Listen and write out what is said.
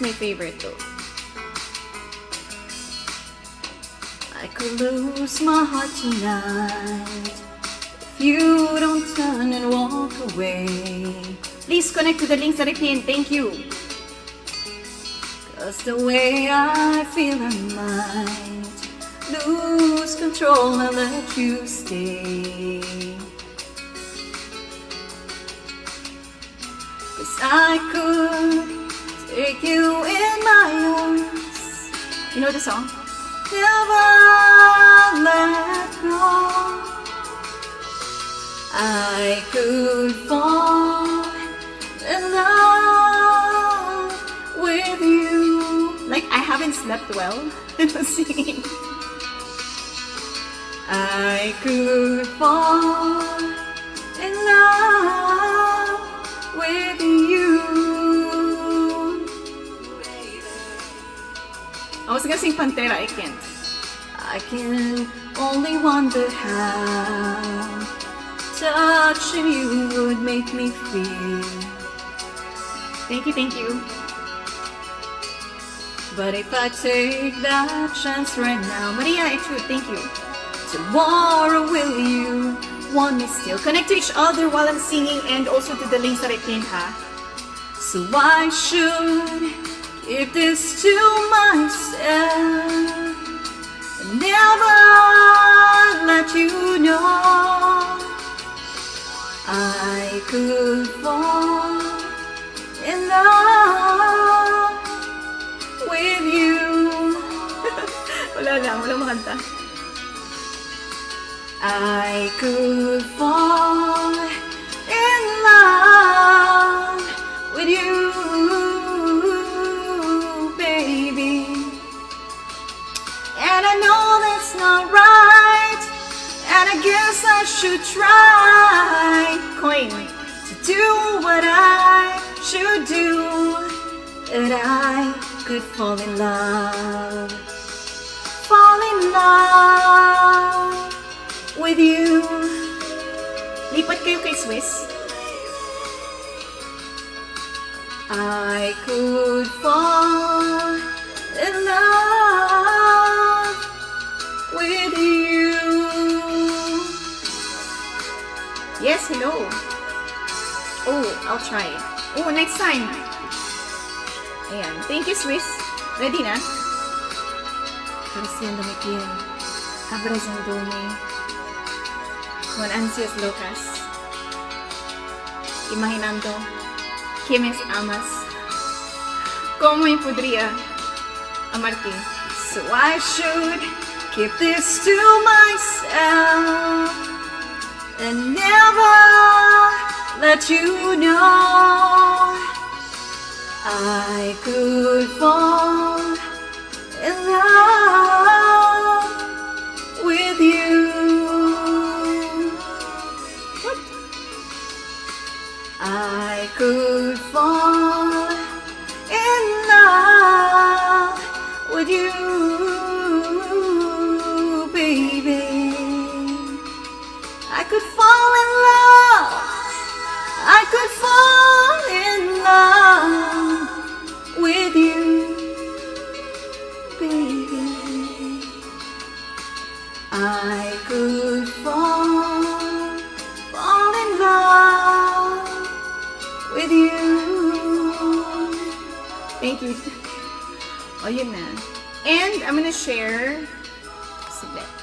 My favorite though. I could lose my heart tonight if you don't turn and walk away. Please connect to the links that I pinned. Thank you. Cause the way I feel I might lose control and let you stay. Cause I You know the song? Never let go. I could fall in love with you. Like I haven't slept well singing. I could fall I was gonna sing Pantera, I can't. I can only wonder how touching you would make me feel. Thank you, thank you. But if I take that chance right now, Maria, it's true, thank you. Tomorrow will you want me still? Connect to each other while I'm singing and also to the links that I pinned, ha? So why should keep this to myself never let you know I could fall in love with you. wala lang, wala makanta. I could fall And I know that's not right, and I guess I should try, Coin, to do what I should do, that I could fall in love, fall in love with you. Lipat kayo kay Swiss. I could fall with you. Yes, hello. Oh, I'll try. It. Oh, next time. Ayan. Thank you, Swiss. Ready na? Creciendo mi piel, abrazándome con ansias locas, imaginando que me amas, como podría amarte. So I should keep this to myself and never let you know. I could could fall in love with you, baby. I could fall, fall in love with you. Thank you. Oh, yun na. And I'm gonna share. Sige.